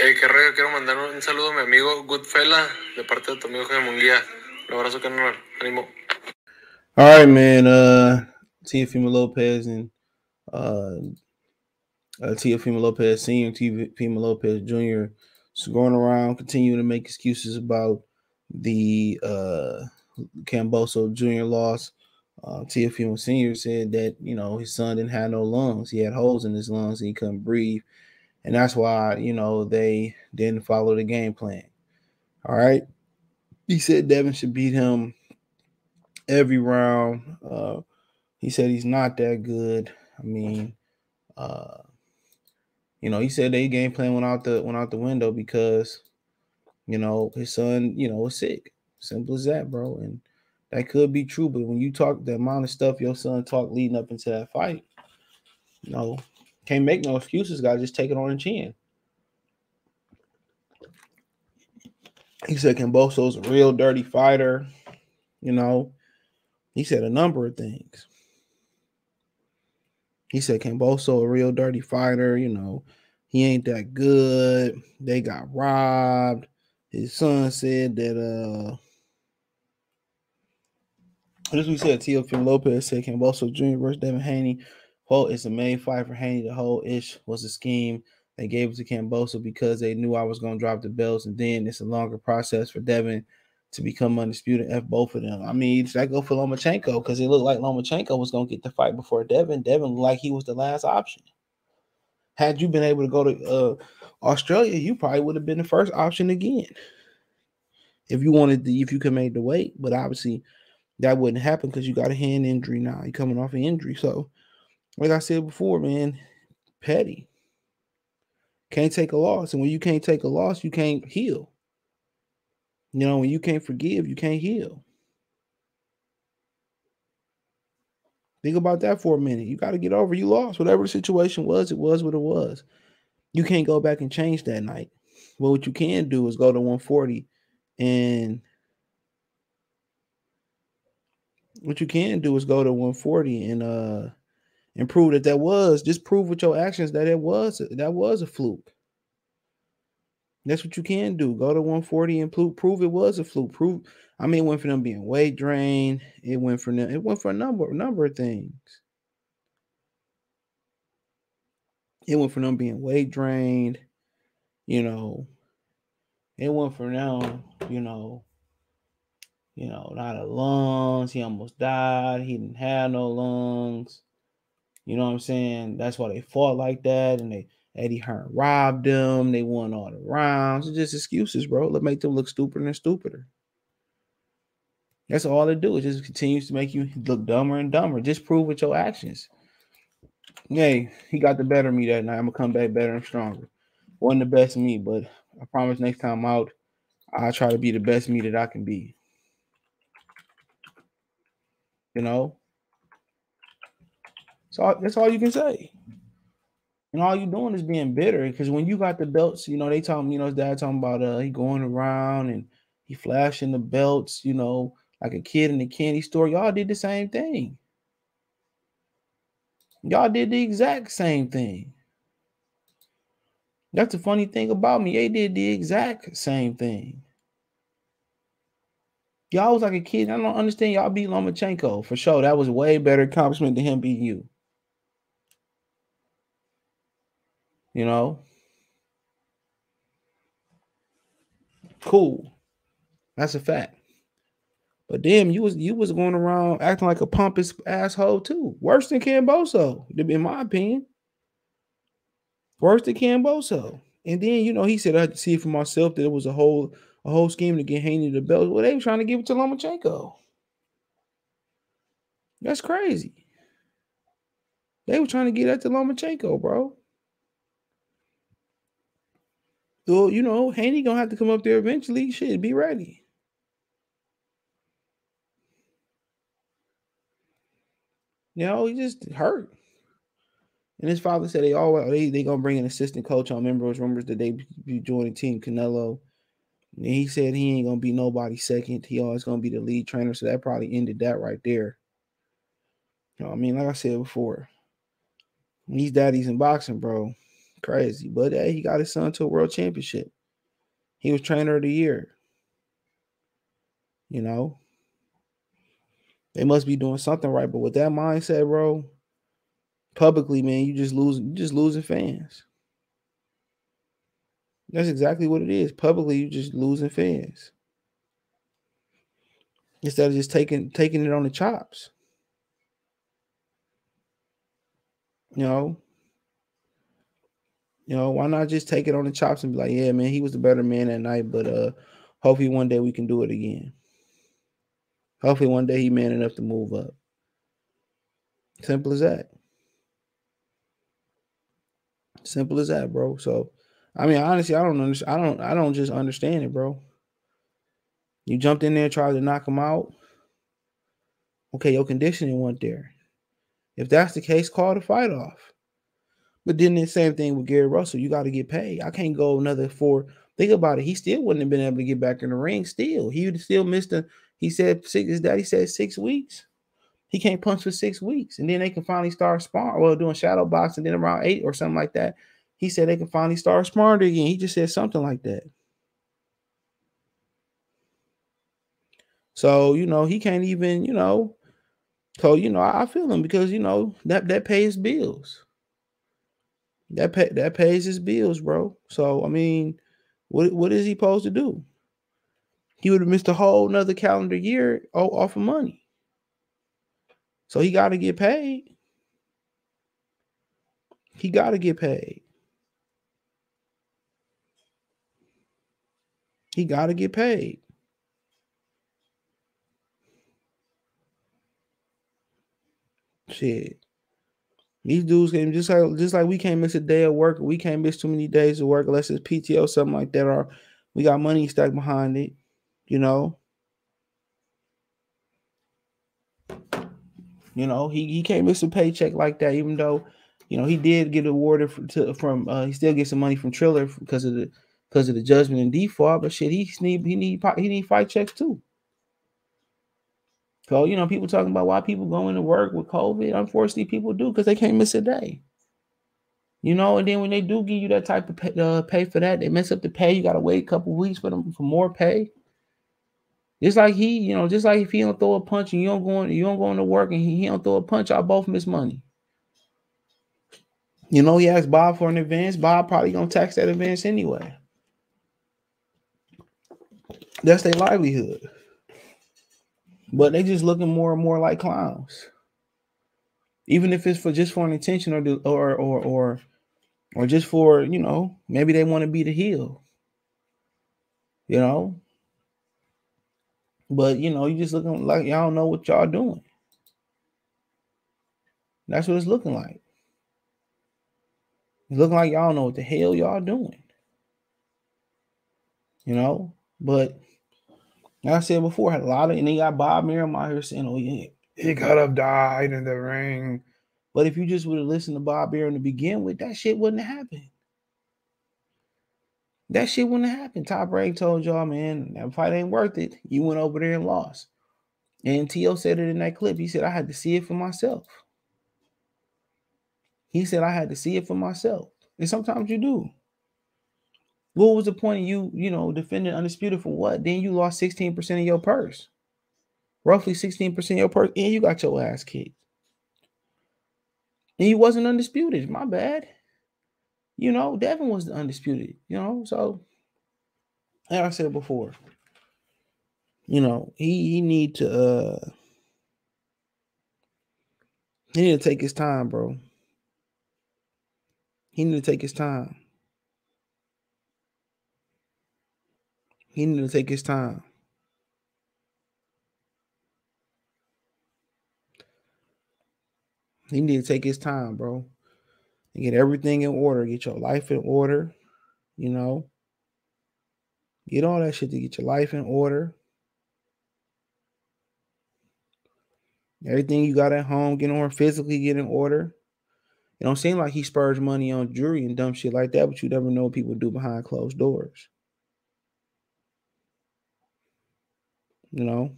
Hey, qué rollo, quiero mandar un saludo a mi amigo Goodfella de parte de tu amigo Jaime Munguía. Un abrazo, carnal. Ánimo. All right, man. Uh, Teofimo Lopez and uh, uh, Teofimo Lopez Senior, Teofimo Lopez Junior, is going around continuing to make excuses about the uh, Kambosos Junior loss. Uh, Teofimo Senior said that you know his son didn't have no lungs; he had holes in his lungs and he couldn't breathe, and that's why you know they didn't follow the game plan. All right, he said Devin should beat him every round. Uh, he said he's not that good. I mean, uh, you know, he said they game plan went out the went out the window because you know his son, you know, was sick. Simple as that, bro. And that could be true, but when you talk the amount of stuff your son talked leading up into that fight, you know, can't make no excuses. To just take it on the chin. He said Kambosos a real dirty fighter. You know, he said a number of things. He said Kambosos a real dirty fighter. You know, he ain't that good. They got robbed. His son said that uh this we said Teofimo Lopez said Kambosos Jr. versus Devin Haney. Quote, it's the main fight for Haney. The whole ish was a scheme. They gave it to Kambosos because they knew I was going to drop the belts, and then it's a longer process for Devin to become undisputed. F both of them. I mean, should I go for Lomachenko? Because it looked like Lomachenko was going to get the fight before Devin. Devin looked like he was the last option. Had you been able to go to uh, Australia, you probably would have been the first option again. If you wanted to, if you could make the weight, but obviously that wouldn't happen because you got a hand injury now. You're coming off an injury. So, like I said before, man, petty. Can't take a loss. And when you can't take a loss, you can't heal. You know, when you can't forgive, you can't heal. Think about that for a minute. You got to get over. You lost. Whatever the situation was, it was what it was. You can't go back and change that night. But what you can do is go to 140 and what you can do is go to 140 and uh and prove that that was just prove with your actions that it was that was a fluke. That's what you can do. Go to 140 and prove, prove it was a fluke. Prove. I mean, it went for them being weight drained. It went for them. It went for a number number of things. It went for them being weight drained. You know, it went for them. You know, you know, not a lungs. He almost died. He didn't have no lungs. You know what I'm saying? That's why they fought like that, and they Eddie Hearn robbed them. They won all the rounds. It's just excuses, bro. Let make them look stupider and stupider. That's all they do. It just continues to make you look dumber and dumber. Just prove with your actions. Hey, he got the better of me that night. I'm gonna come back better and stronger. Wasn't the best me, but I promise next time out, I'll try to be the best me that I can be. You know, so that's all you can say. And all you're doing is being bitter because when you got the belts, you know, they talking, you know, his dad talking about uh he going around and he flashing the belts, you know, like a kid in the candy store. Y'all did the same thing. Y'all did the exact same thing. That's the funny thing about me. They did the exact same thing. Y'all was like a kid. I don't understand. Y'all beat Lomachenko for sure. That was way better accomplishment than him beating you. You know? Cool. That's a fact. But damn, you was you was going around acting like a pompous asshole too. Worse than Camboso, in my opinion. Worse than Camboso. And then you know he said I had to see it for myself that it was a whole a whole scheme to get Haney the belt. Well, they were trying to give it to Lomachenko. That's crazy. They were trying to get that to Lomachenko, bro. Well, you know, Haney gonna have to come up there eventually. Shit, be ready. You know, he just hurt. And his father said they all they they gonna bring an assistant coach on. Remember those rumors that they be joining Team Canelo. And he said he ain't gonna be nobody second. He always gonna be the lead trainer. So that probably ended that right there. You know, I mean, like I said before, these daddies in boxing, bro. Crazy. But hey, he got his son to a world championship. He was trainer of the year. You know, they must be doing something right. But with that mindset, bro, publicly, man, you just losing, you just losing fans. That's exactly what it is. Publicly, you just losing fans. Instead of just taking taking it on the chops. You know, you know, why not just take it on the chops and be like, yeah, man, he was the better man that night, but uh hopefully one day we can do it again. Hopefully one day he man enough to move up. Simple as that. Simple as that, bro. So I mean, honestly, I don't understand. I don't I don't just understand it, bro. You jumped in there, tried to knock him out. Okay, your conditioning went there. If that's the case, call the fight off. But then the same thing with Gary Russell. You got to get paid. I can't go another four. Think about it. He still wouldn't have been able to get back in the ring. Still, he would still missed a. He said six. His daddy said six weeks. He can't punch for six weeks, and then they can finally start sparring. Well, doing shadow boxing. Then around eight or something like that, he said they can finally start sparring again. He just said something like that. So you know he can't even you know so you know, I feel him because you know that that pays bills. That pay, that pays his bills, bro. So I mean, what what is he supposed to do? He would have missed a whole another calendar year off of money. So he got to get paid. He got to get paid. He got to get paid. Shit. These dudes came just like just like we can't miss a day of work. We can't miss too many days of work unless it's PTO something like that, or we got money stacked behind it. You know. You know, he, he can't miss a paycheck like that, even though, you know, he did get awarded for, to, from uh, he still gets some money from Triller because of the because of the judgment and default. But shit, he need he need he need fight checks too. So, you know, people talking about why people going to work with COVID. Unfortunately, people do because they can't miss a day. You know, and then when they do give you that type of pay, uh, pay for that, they mess up the pay. You got to wait a couple weeks for them for more pay. Just like he, you know, just like if he don't throw a punch and you don't go, you don't go into work and he, he don't throw a punch, y'all both miss money. You know, he asked Bob for an advance. Bob probably gonna tax that advance anyway. That's their livelihood. But they just looking more and more like clowns. Even if it's for just for an intention or or or or or just for, you know, maybe they want to be the heel. You know? But you know, you just looking like y'all know what y'all doing. That's what it's looking like. It's looking like y'all know what the hell y'all doing. You know, but like I said before, had a lot of, and they got Bob Arum out here saying, "Oh yeah, he could have died in the ring." But if you just would have listened to Bob Arum to begin with, that shit wouldn't have happened. That shit wouldn't have happened. Top Rank told y'all, man, that fight ain't worth it. You went over there and lost. And T.O. said it in that clip. He said, I had to see it for myself. He said, I had to see it for myself. And sometimes you do. What was the point of you, you know, defending undisputed for what? Then you lost 16% of your purse. Roughly 16% of your purse, and you got your ass kicked. And you wasn't undisputed. My bad. You know, Devin was undisputed, you know. So like I said before, you know, he, he need to uh he need to take his time, bro. He need to take his time. He need to take his time. He need to take his time, bro. And get everything in order. Get your life in order. You know. Get all that shit to get your life in order. Everything you got at home, get in order physically get in order. It don't seem like he spurs money on jewelry and dumb shit like that, but you never know what people do behind closed doors. You know.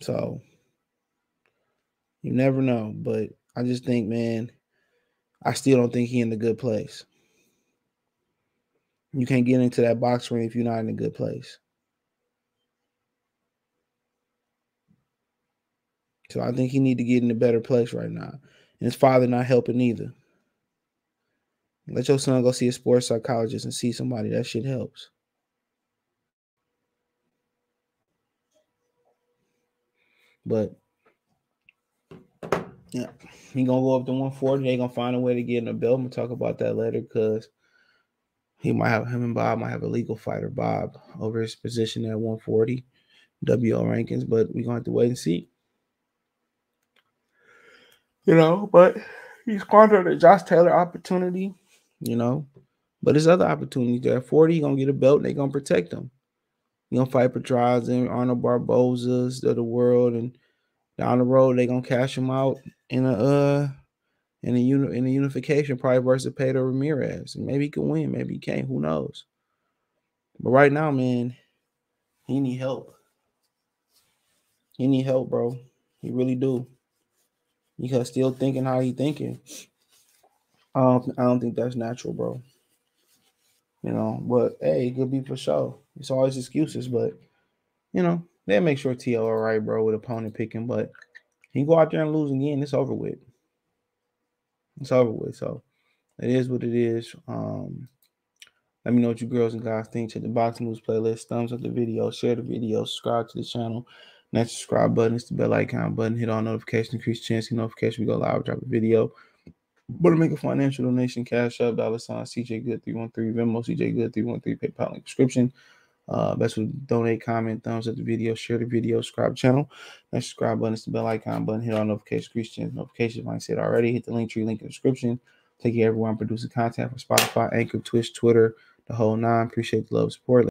So you never know, but I just think, man, I still don't think he in a good place. You can't get into that box ring if you're not in a good place. So I think he need to get in a better place right now. And his father not helping either. Let your son go see a sports psychologist and see somebody. That shit helps. But yeah, he gonna go up to 140. They gonna find a way to get in a belt. I'm gonna talk about that later because he might have him and Bob might have a legal fighter, Bob, over his position at 140 WO rankings, but we're gonna have to wait and see. You know, but he squandered a Josh Taylor opportunity, you know. But there's other opportunities there. At 40, he gonna get a belt and they gonna protect him. You gonna fight Pedraza and Arnold Barboza's of the world, and down the road they gonna cash him out in a uh in a uni- in a unification, probably versus Pedro Ramirez. And maybe he can win, maybe he can't. Who knows? But right now, man, he need help. He need help, bro. He really do. Because still thinking how he thinking. Don't, I don't think that's natural, bro. You know, but hey, it could be for sure. It's always excuses, but you know, they make sure TL all right, bro, with opponent picking. But he go out there and lose again, it's over with. It's over with. So it is what it is. Um, let me know what you girls and guys think. Check the Boxing Moves playlist. Thumbs up the video, share the video, subscribe to the channel. That subscribe button is the bell icon button. Hit all notification, increase chance, of notification. We go live, drop a video. But to make a financial donation, Cash App, dollar sign, CJ Good 313, Venmo, CJ Good 313, PayPal link description. Uh, best would donate, comment, thumbs up the video, share the video, subscribe channel. That subscribe button is the bell icon button. Hit on notification, increase chance, notifications. Like I said already, hit the Linktree, link in the description. Take you everywhere I'm producing content for Spotify, Anchor, Twitch, Twitter, the whole nine. Appreciate the love support.